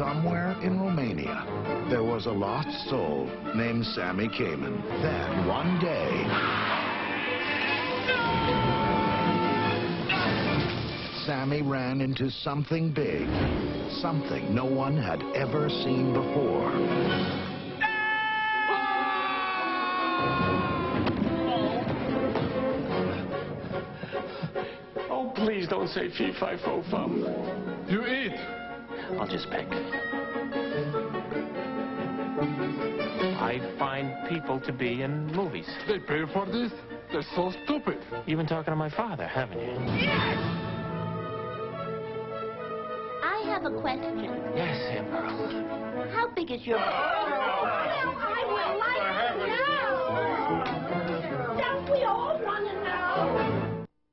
Somewhere in Romania, there was a lost soul named Sammy Kamin. Then, one day, Sammy ran into something big, something no one had ever seen before. Oh, please don't say fee, fi, fo, fum. You eat. I'll just pick. I find people to be in movies. They pay for this? They're so stupid. You've been talking to my father, haven't you? Yes! I have a question. Yes, Amber. How big is your... I would like to know.